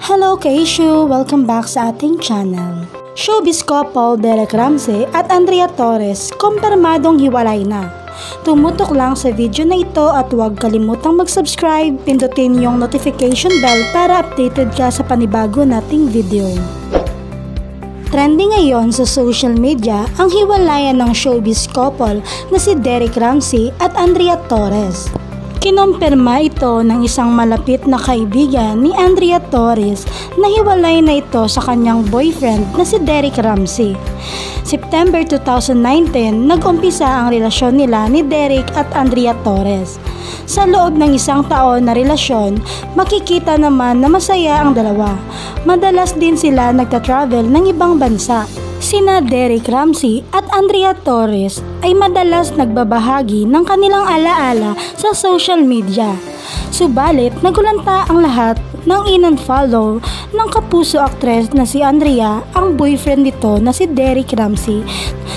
Keishu! Welcome back sa ating channel. Showbiz couple Derek Ramsey at Andrea Torres kumpirmadong hiwalay na. Tumutok lang sa video na ito at huwag kalimutang mag-subscribe, pindutin yung notification bell para updated ka sa panibago nating video. Trending ngayon sa social media ang hiwalayan ng showbiz couple na si Derek Ramsey at Andrea Torres. Kinumpirma ito ng isang malapit na kaibigan ni Andrea Torres na hiwalay na ito sa kanyang boyfriend na si Derek Ramsey. September 2019, nag-umpisa ang relasyon nila ni Derek at Andrea Torres. Sa loob ng isang taon na relasyon, makikita naman na masaya ang dalawa. Madalas din sila nagta-travel ng ibang bansa. Sina Derek Ramsey at Andrea Torres ay madalas nagbabahagi ng kanilang alaala sa social media. Subalit, nagulanta ang lahat ng in-unfollow ng kapuso aktres na si Andrea ang boyfriend nito na si Derek Ramsey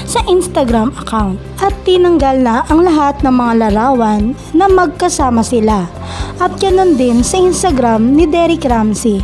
sa Instagram account at tinanggal na ang lahat ng mga larawan na magkasama sila. At ganun din sa Instagram ni Derek Ramsey.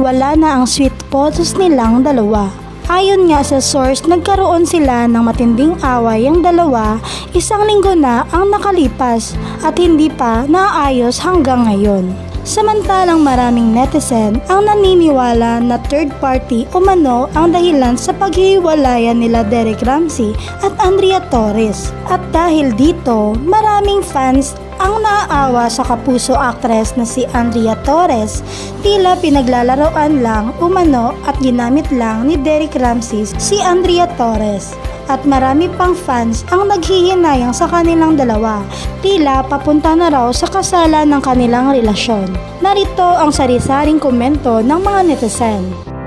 Wala na ang sweet photos nilang dalawa. Ayon nga sa source, nagkaroon sila ng matinding away ang dalawa isang linggo na ang nakalipas at hindi pa naayos hanggang ngayon. Samantalang maraming netizen ang naniniwala na third party umano ang dahilan sa paghiwalayan nila Derek Ramsey at Andrea Torres. At dahil dito, maraming fans ang naaawa sa kapuso actress na si Andrea Torres, tila pinaglalaroan lang umano at ginamit lang ni Derek Ramsey si Andrea Torres. At marami pang fans ang naghihinayang sa kanilang dalawa, tila papunta na raw sa kasalan ng kanilang relasyon. Narito ang sari-saring komento ng mga netizen.